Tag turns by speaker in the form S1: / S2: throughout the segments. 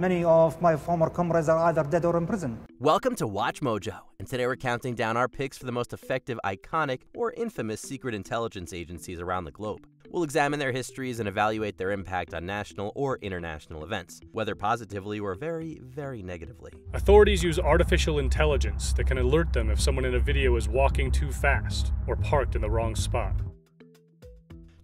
S1: Many of my former comrades are either dead or in prison. Welcome to Watch Mojo, and today we're counting down our picks for the most effective, iconic, or infamous secret intelligence agencies around the globe. We'll examine their histories and evaluate their impact on national or international events, whether positively or very, very negatively. Authorities use artificial intelligence that can alert them if someone in a video is walking too fast or parked in the wrong spot.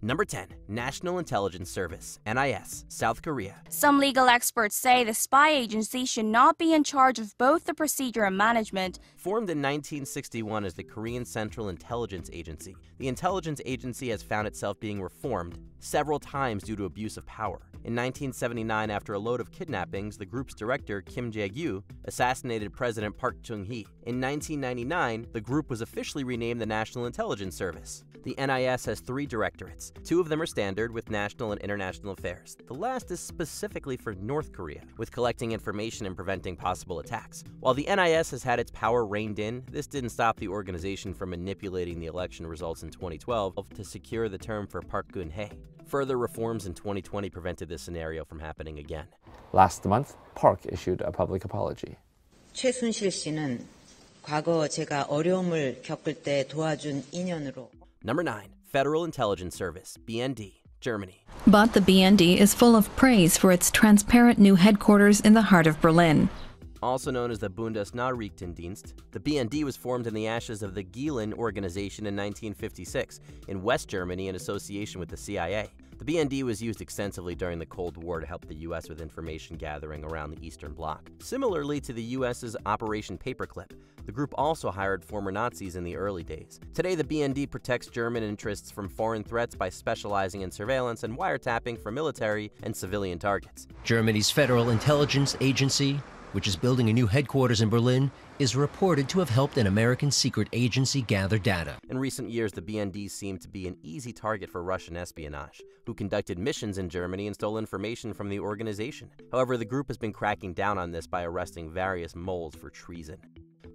S1: Number 10, National Intelligence Service, NIS, South Korea. Some legal experts say the spy agency should not be in charge of both the procedure and management. Formed in 1961 as the Korean Central Intelligence Agency, the intelligence agency has found itself being reformed several times due to abuse of power. In 1979, after a load of kidnappings, the group's director, Kim Jae-gyu, assassinated President Park Chung-hee. In 1999, the group was officially renamed the National Intelligence Service. The NIS has three directorates. Two of them are standard with national and international affairs. The last is specifically for North Korea, with collecting information and preventing possible attacks. While the NIS has had its power reined in, this didn't stop the organization from manipulating the election results in 2012 to secure the term for Park Geun-hye. Further reforms in 2020 prevented this scenario from happening again. Last month, Park issued a public apology. 최순실 씨는 과거 제가 어려움을 겪을 때 도와준 인연으로 Number 9. Federal Intelligence Service, BND, Germany. But the BND is full of praise for its transparent new headquarters in the heart of Berlin. Also known as the Bundesnachrichtendienst, the BND was formed in the ashes of the Gehlen Organization in 1956 in West Germany in association with the CIA. The BND was used extensively during the Cold War to help the US with information gathering around the Eastern Bloc. Similarly to the US's Operation Paperclip, the group also hired former Nazis in the early days. Today, the BND protects German interests from foreign threats by specializing in surveillance and wiretapping for military and civilian targets. Germany's Federal Intelligence Agency which is building a new headquarters in Berlin, is reported to have helped an American secret agency gather data. In recent years, the BND seemed to be an easy target for Russian espionage, who conducted missions in Germany and stole information from the organization. However, the group has been cracking down on this by arresting various moles for treason.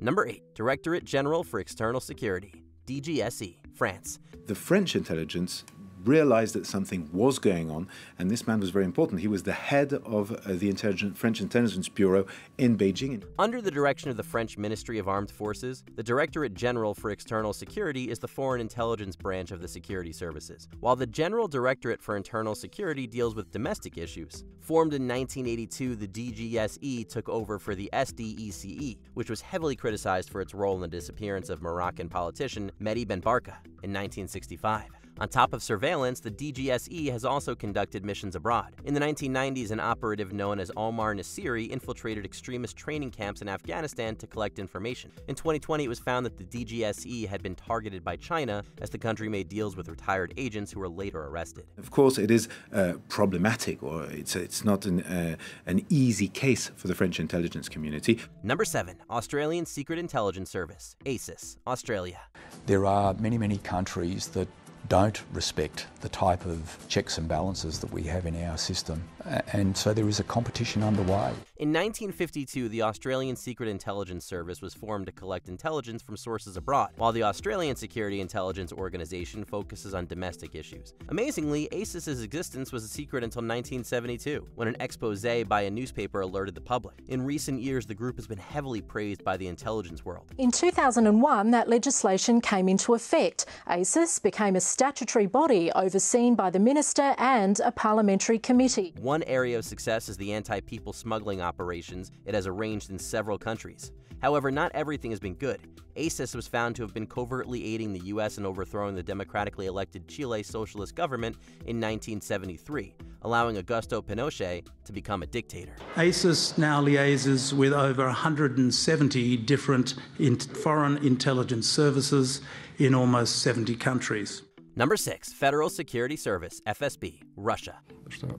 S1: Number 8. Directorate General for External Security, DGSE, France. The French intelligence realized that something was going on, and this man was very important. He was the head of uh, the intelligence, French Intelligence Bureau in Beijing. Under the direction of the French Ministry of Armed Forces, the Directorate General for External Security is the foreign intelligence branch of the security services, while the General Directorate for Internal Security deals with domestic issues. Formed in 1982, the DGSE took over for the SDECE, which was heavily criticized for its role in the disappearance of Moroccan politician Mehdi Ben Barka in 1965. On top of surveillance, the DGSE has also conducted missions abroad. In the 1990s, an operative known as Omar Nasiri infiltrated extremist training camps in Afghanistan to collect information. In 2020, it was found that the DGSE had been targeted by China as the country made deals with retired agents who were later arrested. Of course, it is uh, problematic, or it's, it's not an, uh, an easy case for the French intelligence community. Number seven, Australian Secret Intelligence Service, ASIS, Australia. There are many, many countries that don't respect the type of checks and balances that we have in our system. And so there is a competition underway. In 1952, the Australian Secret Intelligence Service was formed to collect intelligence from sources abroad, while the Australian Security Intelligence Organization focuses on domestic issues. Amazingly, ASIS's existence was a secret until 1972, when an expose by a newspaper alerted the public. In recent years, the group has been heavily praised by the intelligence world. In 2001, that legislation came into effect. ASIS became a statutory body overseen by the minister and a parliamentary committee. One area of success is the anti-people smuggling operations it has arranged in several countries. However, not everything has been good. ASIS was found to have been covertly aiding the U.S. in overthrowing the democratically elected Chile socialist government in 1973, allowing Augusto Pinochet to become a dictator. ASIS now liaises with over 170 different in foreign intelligence services in almost 70 countries. Number six, Federal Security Service, FSB, Russia.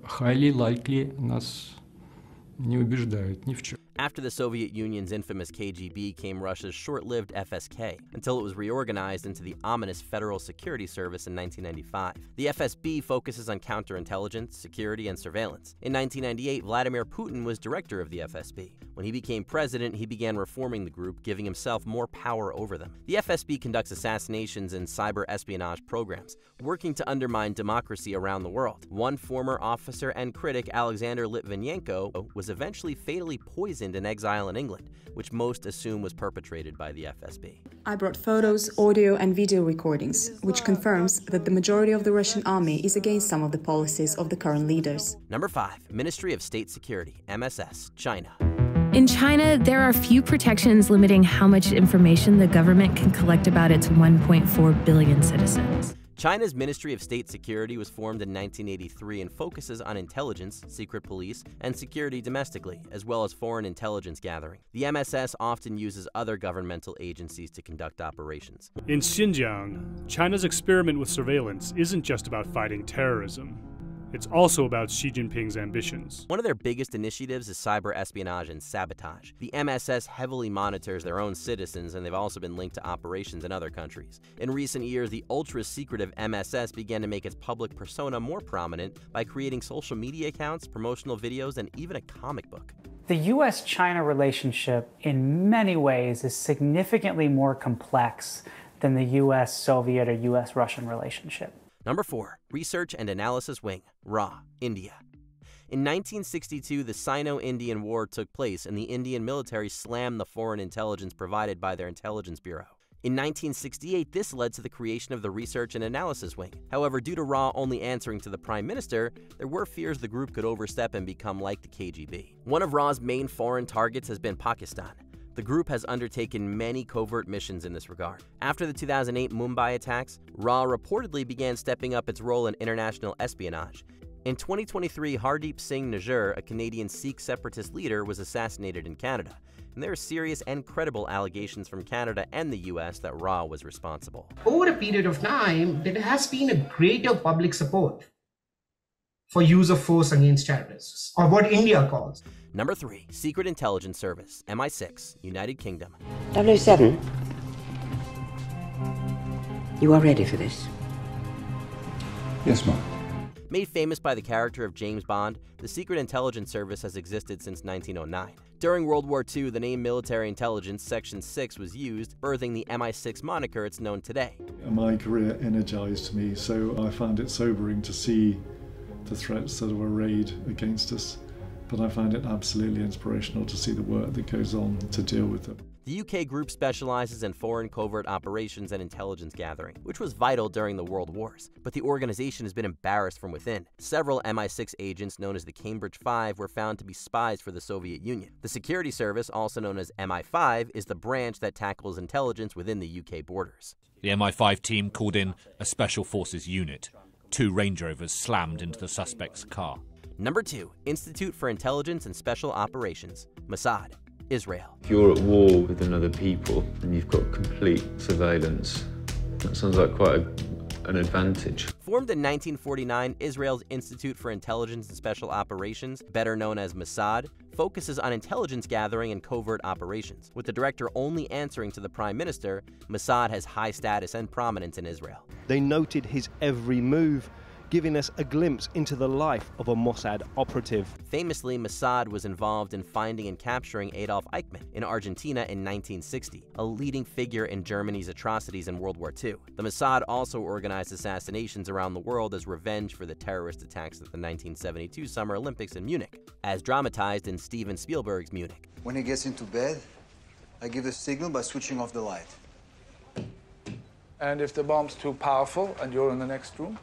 S1: Highly likely нас не убеждают ни в чем. After the Soviet Union's infamous KGB came Russia's short-lived FSK, until it was reorganized into the ominous Federal Security Service in 1995. The FSB focuses on counterintelligence, security, and surveillance. In 1998, Vladimir Putin was director of the FSB. When he became president, he began reforming the group, giving himself more power over them. The FSB conducts assassinations and cyber espionage programs, working to undermine democracy around the world. One former officer and critic, Alexander Litvinenko, was eventually fatally poisoned imprisoned in exile in England, which most assume was perpetrated by the FSB. I brought photos, audio, and video recordings, which confirms that the majority of the Russian army is against some of the policies of the current leaders. Number five, Ministry of State Security, MSS, China. In China, there are few protections limiting how much information the government can collect about its 1.4 billion citizens. China's Ministry of State Security was formed in 1983 and focuses on intelligence, secret police, and security domestically, as well as foreign intelligence gathering. The MSS often uses other governmental agencies to conduct operations. In Xinjiang, China's experiment with surveillance isn't just about fighting terrorism. It's also about Xi Jinping's ambitions. One of their biggest initiatives is cyber espionage and sabotage. The MSS heavily monitors their own citizens, and they've also been linked to operations in other countries. In recent years, the ultra-secretive MSS began to make its public persona more prominent by creating social media accounts, promotional videos, and even a comic book. The U.S.-China relationship, in many ways, is significantly more complex than the U.S.-Soviet or U.S.-Russian relationship. Number 4. Research and Analysis Wing, RAW, India. In 1962, the Sino-Indian War took place and the Indian military slammed the foreign intelligence provided by their intelligence bureau. In 1968, this led to the creation of the Research and Analysis Wing. However, due to RAW only answering to the Prime Minister, there were fears the group could overstep and become like the KGB. One of RAW's main foreign targets has been Pakistan. The group has undertaken many covert missions in this regard. After the 2008 Mumbai attacks, RAW reportedly began stepping up its role in international espionage. In 2023, Hardeep Singh Nijjar, a Canadian Sikh separatist leader, was assassinated in Canada, and there are serious and credible allegations from Canada and the US that RAW was responsible. Over a period of time, there has been a greater public support for use of force against terrorists, or what India calls. Number three, Secret Intelligence Service, MI6, United Kingdom. W 007, hmm. you are ready for this. Yes, ma'am. Made famous by the character of James Bond, the Secret Intelligence Service has existed since 1909. During World War II, the name Military Intelligence Section 6 was used, birthing the MI6 moniker it's known today. My career energized me, so I found it sobering to see the threats that were arrayed against us. But I find it absolutely inspirational to see the work that goes on to deal with them. The UK group specializes in foreign covert operations and intelligence gathering, which was vital during the World Wars, but the organization has been embarrassed from within. Several MI6 agents known as the Cambridge Five were found to be spies for the Soviet Union. The security service, also known as MI5, is the branch that tackles intelligence within the UK borders. The MI5 team called in a special forces unit two Range Rovers slammed into the suspect's car. Number two, Institute for Intelligence and Special Operations, Mossad, Israel. If you're at war with another people and you've got complete surveillance, that sounds like quite a an advantage. Formed in 1949, Israel's Institute for Intelligence and Special Operations, better known as Mossad, focuses on intelligence gathering and covert operations. With the director only answering to the prime minister, Mossad has high status and prominence in Israel. They noted his every move giving us a glimpse into the life of a Mossad operative. Famously, Mossad was involved in finding and capturing Adolf Eichmann in Argentina in 1960, a leading figure in Germany's atrocities in World War II. The Mossad also organized assassinations around the world as revenge for the terrorist attacks at the 1972 Summer Olympics in Munich, as dramatized in Steven Spielberg's Munich. When he gets into bed, I give the signal by switching off the light. And if the bomb's too powerful and you're in the next room,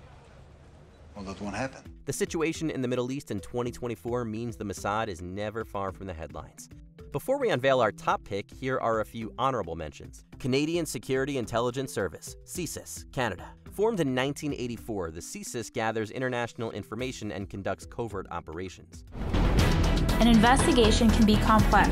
S1: well, that won't happen. The situation in the Middle East in 2024 means the Mossad is never far from the headlines. Before we unveil our top pick, here are a few honorable mentions. Canadian Security Intelligence Service, CSIS, Canada. Formed in 1984, the CSIS gathers international information and conducts covert operations. An investigation can be complex.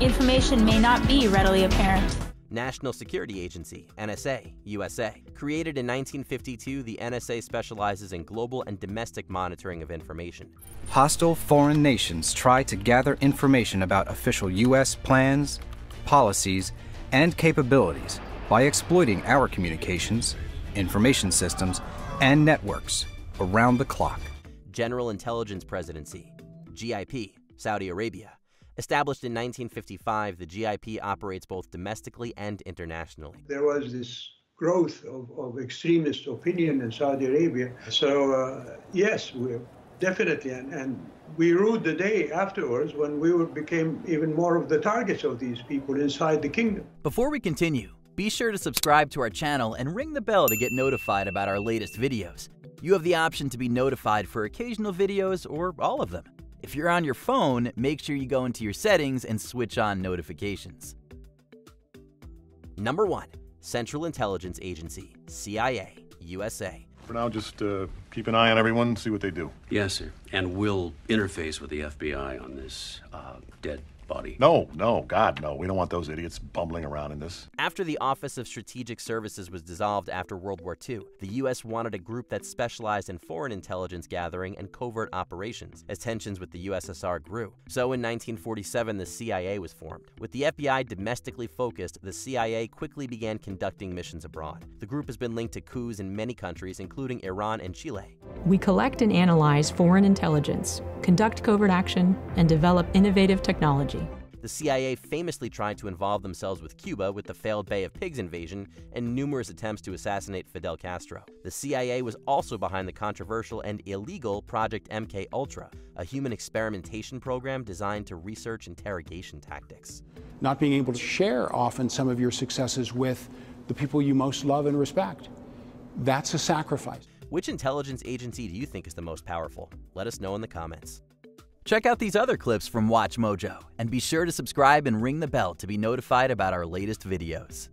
S1: Information may not be readily apparent. National Security Agency, NSA, USA. Created in 1952, the NSA specializes in global and domestic monitoring of information. Hostile foreign nations try to gather information about official U.S. plans, policies, and capabilities by exploiting our communications, information systems, and networks around the clock. General Intelligence Presidency, GIP, Saudi Arabia. Established in 1955, the GIP operates both domestically and internationally. There was this growth of, of extremist opinion in Saudi Arabia. So, uh, yes, we definitely, and, and we ruled the day afterwards when we were, became even more of the targets of these people inside the kingdom. Before we continue, be sure to subscribe to our channel and ring the bell to get notified about our latest videos. You have the option to be notified for occasional videos or all of them. If you're on your phone, make sure you go into your settings and switch on notifications. Number 1. Central Intelligence Agency, CIA, USA. For now, just uh, keep an eye on everyone, see what they do. Yes, sir. And we'll interface with the FBI on this uh, dead buddy. No, no, God, no. We don't want those idiots bumbling around in this. After the Office of Strategic Services was dissolved after World War II, the U.S. wanted a group that specialized in foreign intelligence gathering and covert operations as tensions with the USSR grew. So in 1947, the CIA was formed. With the FBI domestically focused, the CIA quickly began conducting missions abroad. The group has been linked to coups in many countries, including Iran and Chile. We collect and analyze foreign intelligence, conduct covert action, and develop innovative technology. The CIA famously tried to involve themselves with Cuba with the failed Bay of Pigs invasion and numerous attempts to assassinate Fidel Castro. The CIA was also behind the controversial and illegal Project MK Ultra, a human experimentation program designed to research interrogation tactics. Not being able to share often some of your successes with the people you most love and respect. That's a sacrifice. Which intelligence agency do you think is the most powerful? Let us know in the comments. Check out these other clips from WatchMojo, and be sure to subscribe and ring the bell to be notified about our latest videos.